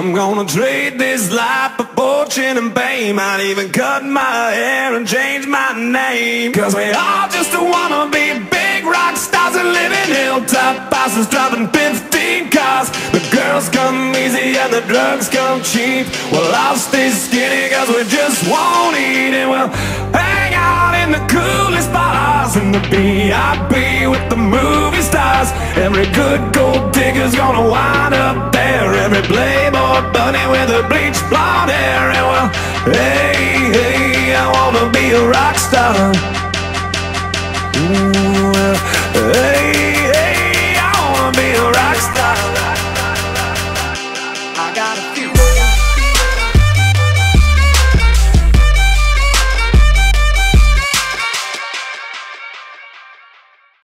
I'm gonna trade this life for fortune and fame. I'd even cut my hair and change my name. Cause we all just wanna be big rock stars And live in hilltop houses driving 15 cars. The girls come easy and the drugs come cheap. Well I'll stay skinny cause we just won't eat And we'll hang out in the coolest bars In the V.I.P. with the movie stars. Every good gold digger's gonna wind up playboy bunny with a bleached blonde hair. And well, hey, hey, I wanna be a rock star